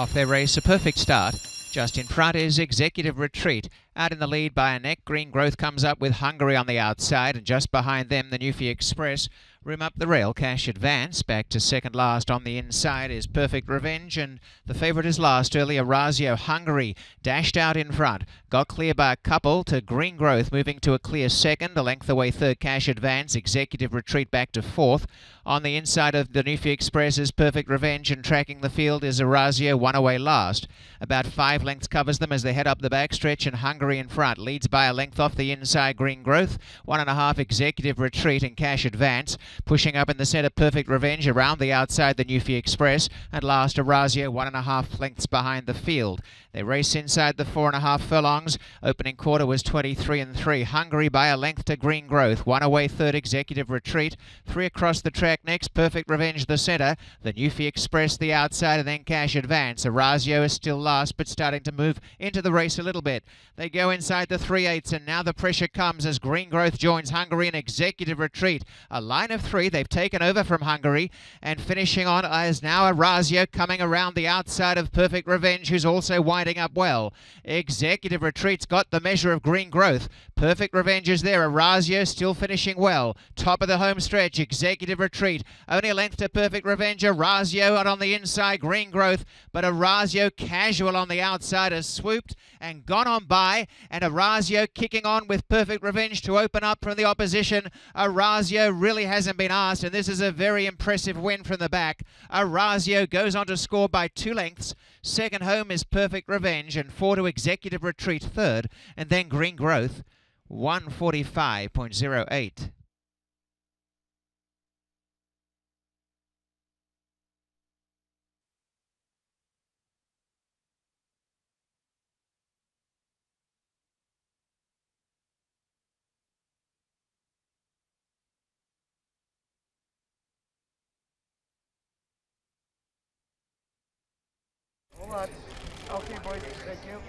Off their race, a perfect start. Just in front is Executive Retreat. Out in the lead by a neck, Green Growth comes up with Hungary on the outside, and just behind them, the Newfie Express. Room up the rail, Cash Advance. Back to second last on the inside is Perfect Revenge, and the favourite is last. earlier Orazio Hungary dashed out in front. Got clear by a couple to Green Growth, moving to a clear second. A length away third, Cash Advance. Executive Retreat back to fourth. On the inside of the Newfie Express is Perfect Revenge, and tracking the field is Orazio, one away last. About five lengths covers them as they head up the backstretch, and Hungary in front leads by a length off the inside. Green Growth, one and a half Executive Retreat and Cash Advance. Pushing up in the centre, Perfect Revenge around the outside, the Newfie Express. And last, Orazio, one and a half lengths behind the field. They race inside the four and a half furlongs. Opening quarter was 23 and 3. Hungary by a length to Green Growth. One away, third Executive Retreat. Three across the track next. Perfect Revenge the centre. The Newfie Express the outside and then Cash Advance. Orazio is still last but starting to move into the race a little bit. They go inside the 3 eighths and now the pressure comes as Green Growth joins Hungary in Executive Retreat. A line of three. They've taken over from Hungary and finishing on is now Orazio coming around the outside of Perfect Revenge who's also wide winding up well. Executive Retreat's got the measure of green growth. Perfect Revenge is there. Orazio still finishing well. Top of the home stretch. Executive Retreat. Only a length to Perfect Revenge. Orazio out on the inside. Green growth. But Orazio casual on the outside has swooped and gone on by. And Orazio kicking on with Perfect Revenge to open up from the opposition. Orazio really hasn't been asked. And this is a very impressive win from the back. Orazio goes on to score by two lengths. Second home is Perfect Revenge and four to Executive Retreat third, and then Green Growth 145.08. Hold on. Okay, boys. Thank you.